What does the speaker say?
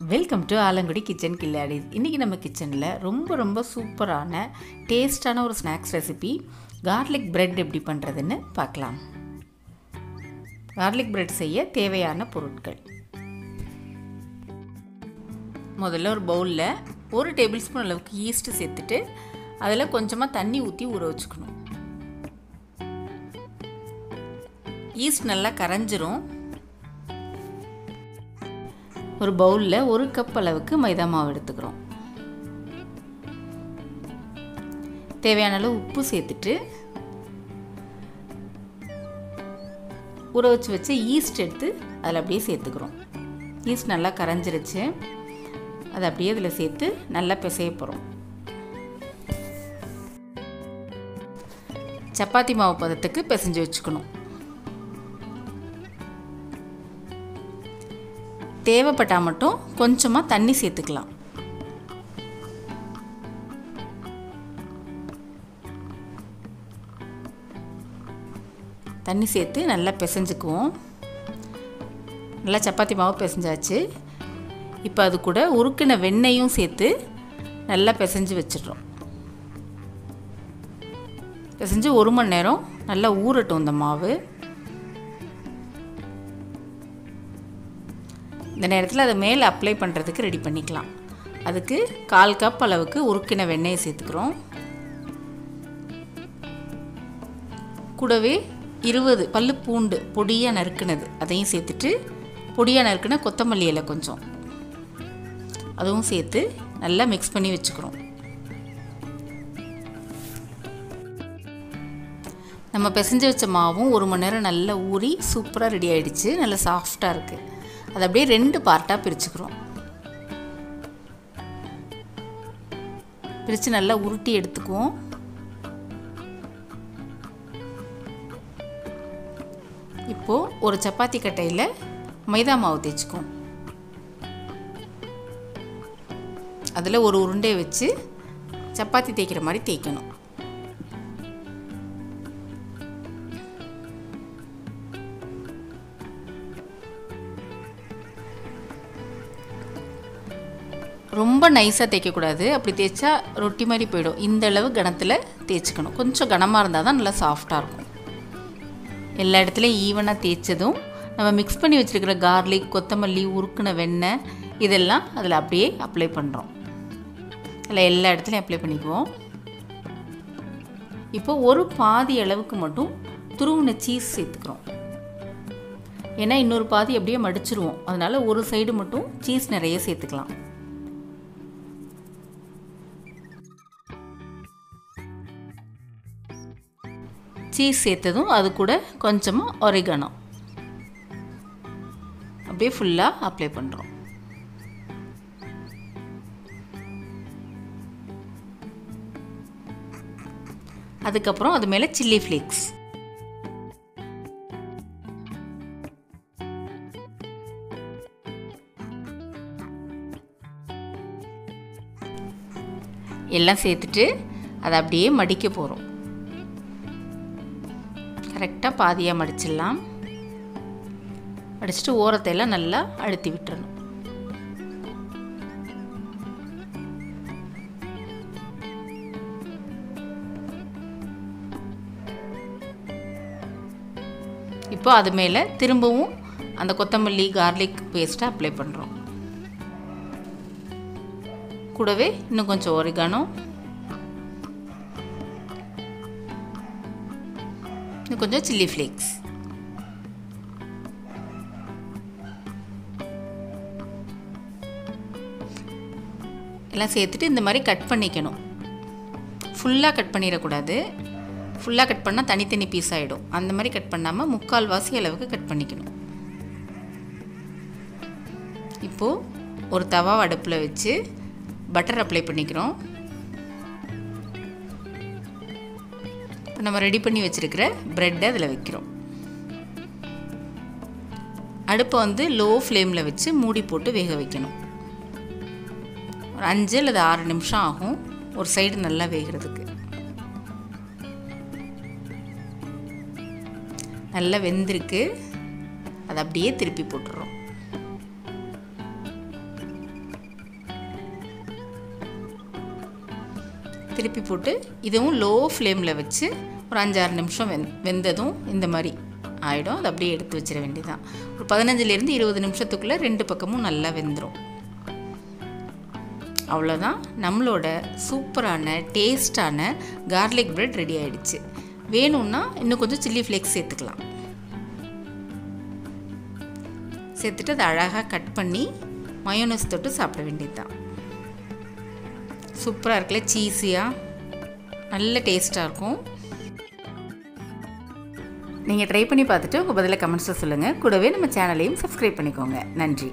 Welcome to Alangudi kitchen கில்லாடி இன்றைக்கி நம்ம கிச்சனில் ரொம்ப ரொம்ப சூப்பரான டேஸ்டான ஒரு ஸ்நாக்ஸ் ரெசிபி கார்லிக் பிரெட் எப்படி பண்ணுறதுன்னு பார்க்கலாம். கார்லிக் பிரெட் செய்ய தேவையான பொருட்கள். முதல்ல ஒரு பவுலில் ஒரு டேபிள் ஸ்பூன் அளவுக்கு ஈஸ்ட்டு சேர்த்துட்டு அதில் கொஞ்சமாக தண்ணி ஊற்றி ஊற வச்சுக்கணும். ஈஸ்ட் நல்லா கரைஞ்சிரும். ஒரு பவுலில் ஒரு கப் அளவுக்கு மைதா மாவு எடுத்துக்கிறோம். தேவையான அளவு உப்பு சேர்த்துட்டு ஊற வச்சு வச்சு ஈஸ்ட் எடுத்து அதில் அப்படியே சேர்த்துக்கிறோம். ஈஸ்ட் நல்லா கரைஞ்சிருச்சு. அதை அப்படியே அதில் சேர்த்து நல்லா பிசைய போகிறோம் சப்பாத்தி மாவு பதத்துக்கு பிசைஞ்சு வச்சுக்கணும். தேவைப்பட்டால் மட்டும் கொஞ்சமாக தண்ணி சேர்த்துக்கலாம். தண்ணி சேர்த்து நல்லா பிசைஞ்சுக்குவோம். நல்லா சப்பாத்தி மாவு பிசைஞ்சாச்சு. இப்போ அது கூட உருக்கின வெண்ணெயும் சேர்த்து நல்லா பிசைஞ்சு வச்சிடுறோம். பிசைஞ்சு ஒரு மணி நேரம் நல்லா ஊறட்டும் இந்த மாவு. இந்த நேரத்தில் அதை மேலே அப்ளை பண்ணுறதுக்கு ரெடி பண்ணிக்கலாம். அதுக்கு கால் கப் அளவுக்கு உருக்கின வெண்ணெயை சேர்த்துக்கிறோம். கூடவே இருபது பல்லு பூண்டு பொடியாக நறுக்குனது அதையும் சேர்த்துட்டு பொடியாக நறுக்குன கொத்தமல்லி இலை கொஞ்சம். அதுவும் சேர்த்து நல்லா மிக்ஸ் பண்ணி வச்சுக்கிறோம். நம்ம பிசைஞ்சு வச்ச மாவும் ஒரு மணி நேரம் நல்லா ஊறி சூப்பராக ரெடி ஆகிடுச்சு நல்லா சாஃப்டாக இருக்குது அதை அப்படியே ரெண்டு பார்ட்டாக பிரிச்சுக்கிறோம். பிரித்து நல்லா உருட்டி எடுத்துக்குவோம். இப்போது ஒரு சப்பாத்தி கட்டையில் மைதா மாவு தேய்ச்சிக்குவோம். அதில் ஒரு உருண்டையை வச்சு சப்பாத்தி தேய்க்கிற மாதிரி தேய்க்கணும். ரொம்ப நைஸாக தேய்க்கக்கூடாது. அப்படி தேய்ச்சா ரொட்டி மாதிரி போயிடும். இந்த அளவு கணத்தில் தேய்ச்சிக்கணும். கொஞ்சம் கனமாக இருந்தால் தான் நல்லா சாஃப்டாக இருக்கும். எல்லா இடத்துலையும் ஈவனாக தேய்ச்சதும் நம்ம மிக்ஸ் பண்ணி வச்சுருக்கிற கார்லிக் கொத்தமல்லி உருக்குன வெண்ணெய் இதெல்லாம் அதில் அப்படியே அப்ளை பண்ணுறோம் அதில் எல்லா இடத்துலையும் அப்ளை பண்ணிக்குவோம். இப்போ ஒரு பாதி அளவுக்கு மட்டும் துருவின சீஸ் சேர்த்துக்கிறோம். ஏன்னா இன்னொரு பாதி அப்படியே மடிச்சிருவோம். அதனால் ஒரு சைடு மட்டும் சீஸ் நிறைய சேர்த்துக்கலாம். சீஸ் சேர்த்ததும் அது கூட கொஞ்சமாக ஒரிகனோ அப்படியே ஃபுல்லாக அப்ளை பண்ணுறோம் அதுக்கப்புறம் அது மேலே சில்லி ஃப்ளேக்ஸ் எல்லாம் சேர்த்துட்டு அதை அப்படியே மடிக்க போகிறோம் கரெக்டாக பாதியாக மடிச்சிடலாம். அடிச்சுட்டு ஓரத்தையெல்லாம் நல்லா அழுத்தி விட்டுறணும். இப்போ அது மேலே திரும்பவும் அந்த கொத்தமல்லி கார்லிக் பேஸ்ட்டை அப்ளை பண்ணுறோம் கூடவே இன்னும் கொஞ்சம் ஒரிகானோ இன்னும் கொஞ்சம் சில்லி ஃப்ளேக்ஸ் எல்லாம் சேர்த்துட்டு இந்த மாதிரி கட் பண்ணிக்கணும். ஃபுல்லாக கட் பண்ணிடக்கூடாது. ஃபுல்லாக கட் பண்ணால் தனித்தனி பீஸ் ஆகிடும் அந்த மாதிரி கட் பண்ணாமல் முக்கால் வாசி அளவுக்கு கட் பண்ணிக்கணும். இப்போது ஒரு தவா அடுப்பில் வச்சு பட்டர் அப்ளை பண்ணிக்கிறோம். இப்போ நம்ம ரெடி பண்ணி வச்சுருக்கிற ப்ரெட்டை அதில் வைக்கிறோம். அடுப்பை வந்து லோ ஃப்ளேமில் வச்சு மூடி போட்டு வேக வைக்கணும். ஒரு அஞ்சு அல்லது ஆறு நிமிஷம் ஆகும் ஒரு சைடு நல்லா வேகிறதுக்கு. நல்லா வெந்திருக்கு. அதை அப்படியே திருப்பி போட்டுடுறோம் திருப்பி போட்டு இதுவும் லோ ஃப்ளேமில் வச்சு ஒரு அஞ்சாறு நிமிஷம் வெந் வெந்ததும் இந்த மாதிரி ஆகிடும் அதை அப்படியே எடுத்து வச்சிட வேண்டியதான் ஒரு பதினஞ்சுலேருந்து இருபது நிமிஷத்துக்குள்ளே ரெண்டு பக்கமும் நல்லா வெந்துடும் அவ்வளோதான் நம்மளோட சூப்பரான டேஸ்டான கார்லிக் பிரெட் ரெடி ஆகிடுச்சு வேணும்னா இன்னும் கொஞ்சம் சில்லி ஃப்ளேக்ஸ் சேர்த்துக்கலாம். சேர்த்துட்டு அதை அழகாக கட் பண்ணி மயோனஸ் தொட்டு சாப்பிட வேண்டியது தான் சூப்பராக இருக்குல்ல சீஸியாக நல்ல டேஸ்ட்டாக இருக்கும். நீங்கள் ட்ரை பண்ணி பார்த்துட்டு உங்கள் பதிலை கமெண்ட்ஸில் சொல்லுங்கள் கூடவே நம்ம சேனலையும் சப்ஸ்கிரைப் பண்ணிக்கோங்க. நன்றி.